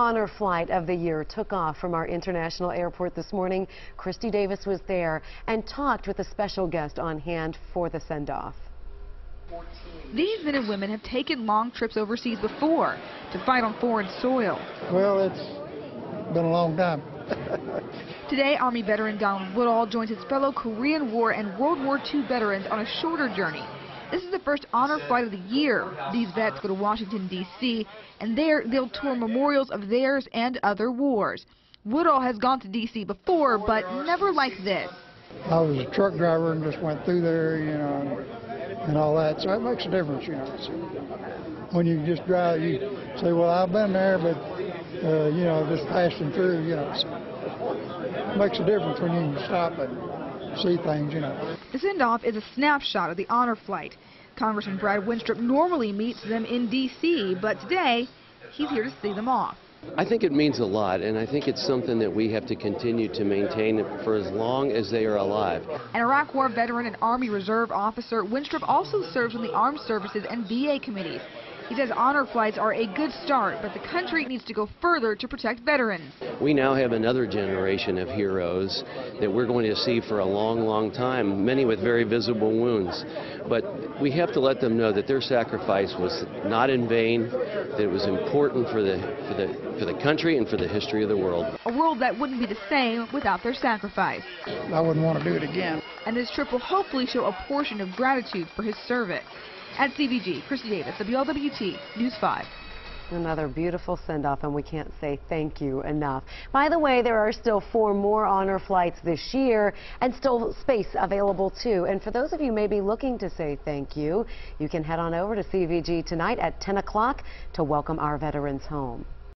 Honor flight of the year took off from our international airport this morning. Christy Davis was there and talked with a special guest on hand for the send-off. These men and women have taken long trips overseas before to fight on foreign soil. Well, it's been a long time. Today, Army veteran Donald Woodall joins his fellow Korean War and World War II veterans on a shorter journey this is the first honor flight of the year. These vets go to Washington, D.C., and there they'll tour memorials of theirs and other wars. Woodall has gone to D.C. before, but never like this. I was a truck driver and just went through there, you know, and all that, so it makes a difference, you know. So when you just drive, you say, well, I've been there, but, uh, you know, just passing through, you know. So makes a difference when you can stop and see things, you know. The send-off is a snapshot of the honor flight. Congressman Brad Wenstrup normally meets them in D.C., but today he's here to see them off. I think it means a lot, and I think it's something that we have to continue to maintain for as long as they are alive. An Iraq War veteran and Army Reserve officer, Wenstrup also serves on the Armed Services and VA committees. He says honor flights are a good start, but the country needs to go further to protect veterans. We now have another generation of heroes that we're going to see for a long, long time, many with very visible wounds. But we have to let them know that their sacrifice was not in vain, that it was important for the, for the, for the country and for the history of the world. A world that wouldn't be the same without their sacrifice. I wouldn't want to do it again. And this trip will hopefully show a portion of gratitude for his service. At CVG, Christy Davis, WLWT News 5. Another beautiful send-off, and we can't say thank you enough. By the way, there are still four more honor flights this year, and still space available too. And for those of you maybe looking to say thank you, you can head on over to CVG tonight at 10 o'clock to welcome our veterans home.